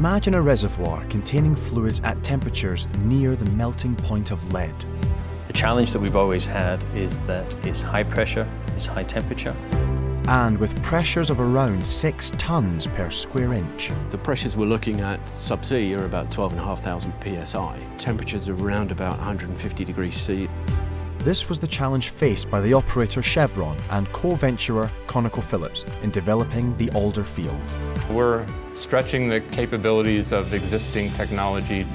Imagine a reservoir containing fluids at temperatures near the melting point of lead. The challenge that we've always had is that it's high pressure, it's high temperature. And with pressures of around six tonnes per square inch. The pressures we're looking at subsea are about 12,500 psi. Temperatures are around about 150 degrees C. This was the challenge faced by the operator Chevron and co-venturer ConocoPhillips in developing the Alder field. We're stretching the capabilities of existing technology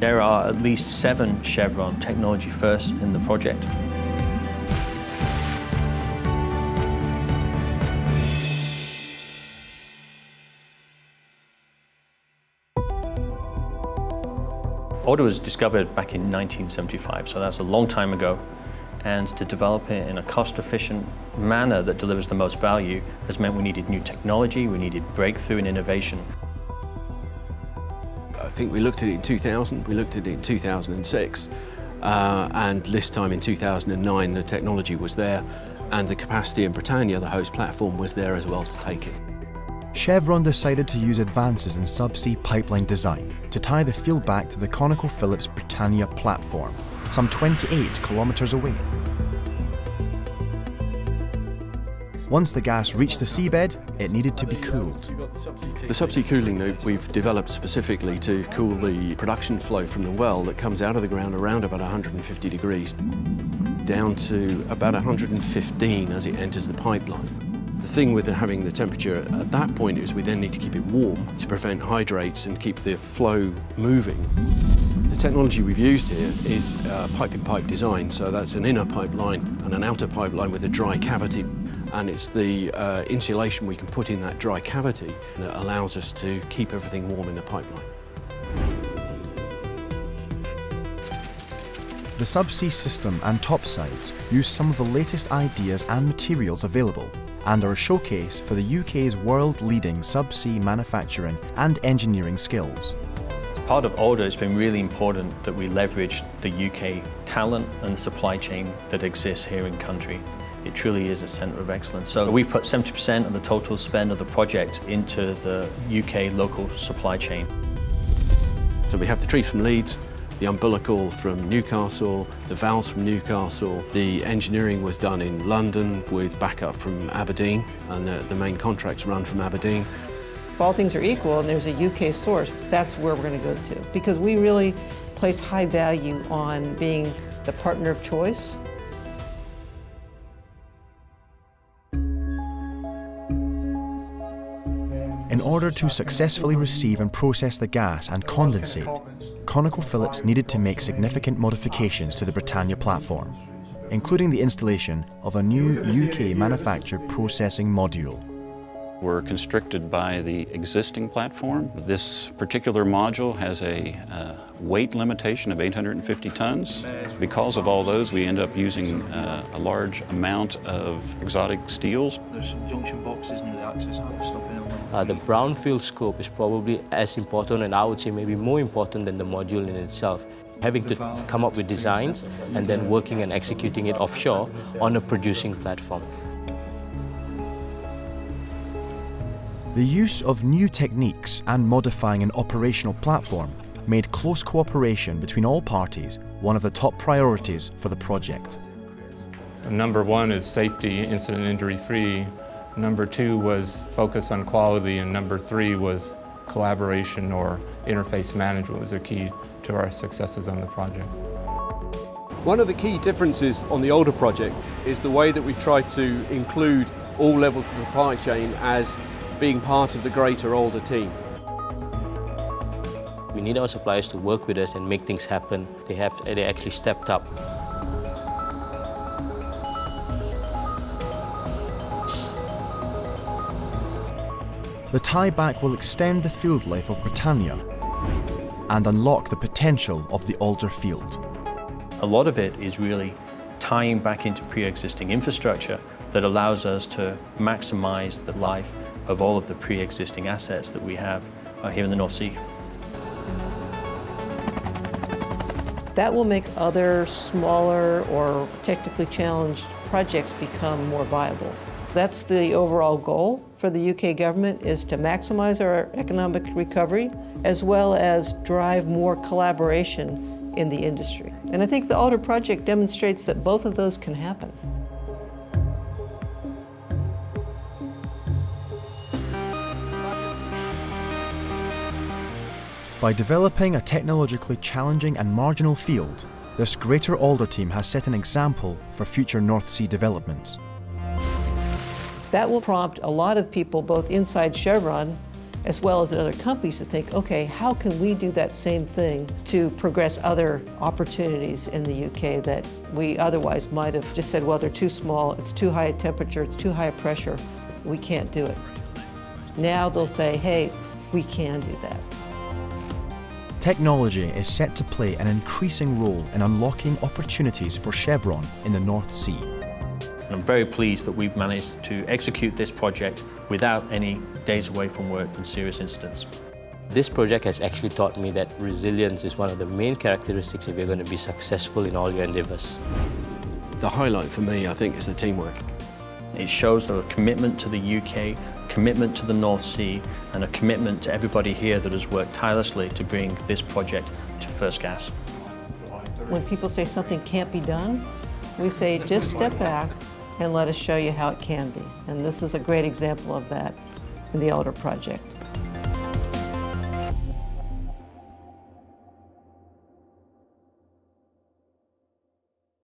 there are at least seven Chevron technology firsts in the project. Alder was discovered back in 1975, so that's a long time ago. And to develop it in a cost-efficient manner that delivers the most value has meant we needed new technology, we needed breakthrough and innovation. I think we looked at it in 2000, we looked at it in 2006, uh, and this time in 2009 the technology was there and the capacity in Britannia, the host platform, was there as well to take it. Chevron decided to use advances in subsea pipeline design to tie the field back to the ConocoPhillips Britannia platform, some 28 kilometres away. Once the gas reached the seabed, it needed to be cooled. The subsea cooling loop we've developed specifically to cool the production flow from the well that comes out of the ground around about 150 degrees down to about 115 as it enters the pipeline. The thing with having the temperature at that point is we then need to keep it warm to prevent hydrates and keep the flow moving. The technology we've used here is pipe-in-pipe -pipe design, so that's an inner pipeline and an outer pipeline with a dry cavity and it's the uh, insulation we can put in that dry cavity that allows us to keep everything warm in the pipeline. The subsea system and topsides use some of the latest ideas and materials available and are a showcase for the UK's world-leading subsea manufacturing and engineering skills. Part of Alder, it's been really important that we leverage the UK talent and supply chain that exists here in country. It truly is a centre of excellence. So we put 70% of the total spend of the project into the UK local supply chain. So we have the trees from Leeds, the umbilical from Newcastle, the valves from Newcastle. The engineering was done in London with backup from Aberdeen and the, the main contracts run from Aberdeen. If all things are equal and there's a UK source, that's where we're going to go to because we really place high value on being the partner of choice In order to successfully receive and process the gas and condensate, ConocoPhillips needed to make significant modifications to the Britannia platform, including the installation of a new UK manufactured processing module. We're constricted by the existing platform. This particular module has a uh, weight limitation of 850 tons. Because of all those, we end up using uh, a large amount of exotic steels. There's some junction boxes near the access stuff in it. Uh, the brownfield scope is probably as important and I would say maybe more important than the module in itself. Having to come up with designs and then working and executing it offshore on a producing platform. The use of new techniques and modifying an operational platform made close cooperation between all parties one of the top priorities for the project. Number one is safety, incident injury free. Number two was focus on quality, and number three was collaboration or interface management was a key to our successes on the project. One of the key differences on the Alder project is the way that we've tried to include all levels of the supply chain as being part of the greater Alder team. We need our suppliers to work with us and make things happen. They have they actually stepped up. The tieback will extend the field life of Britannia and unlock the potential of the Alder field. A lot of it is really tying back into pre-existing infrastructure that allows us to maximize the life of all of the pre-existing assets that we have uh, here in the North Sea. That will make other smaller or technically challenged projects become more viable. That's the overall goal for the UK government is to maximize our economic recovery as well as drive more collaboration in the industry. And I think the Alder project demonstrates that both of those can happen. By developing a technologically challenging and marginal field, this Greater Alder team has set an example for future North Sea developments. That will prompt a lot of people, both inside Chevron as well as at other companies, to think, okay, how can we do that same thing to progress other opportunities in the UK that we otherwise might have just said, well, they're too small, it's too high a temperature, it's too high a pressure, we can't do it. Now they'll say, hey, we can do that. Technology is set to play an increasing role in unlocking opportunities for Chevron in the North Sea. I'm very pleased that we've managed to execute this project without any days away from work and serious incidents. This project has actually taught me that resilience is one of the main characteristics if you're going to be successful in all your endeavours. The highlight for me, I think, is the teamwork. It shows a commitment to the UK, commitment to the North Sea, and a commitment to everybody here that has worked tirelessly to bring this project to first gas. When people say something can't be done, we say just step back and let us show you how it can be. And this is a great example of that in the Alder project.